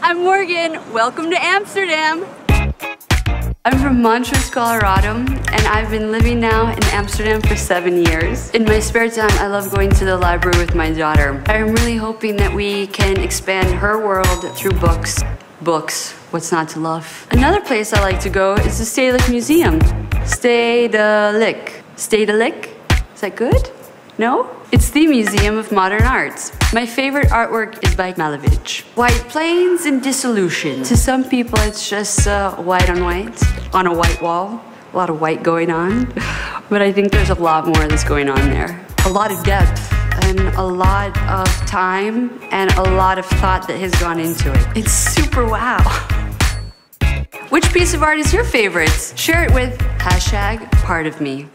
I'm Morgan. Welcome to Amsterdam. I'm from Montrose, Colorado, and I've been living now in Amsterdam for seven years. In my spare time, I love going to the library with my daughter. I'm really hoping that we can expand her world through books. Books, what's not to love? Another place I like to go is the Stedelijk Museum. Stedelijk. Stedelijk? Is that good? No? It's the Museum of Modern Arts. My favorite artwork is by Malevich. White planes and dissolution. To some people, it's just uh, white on white, on a white wall. A lot of white going on. But I think there's a lot more that's going on there. A lot of depth and a lot of time and a lot of thought that has gone into it. It's super wow. Which piece of art is your favorite? Share it with hashtag part of me.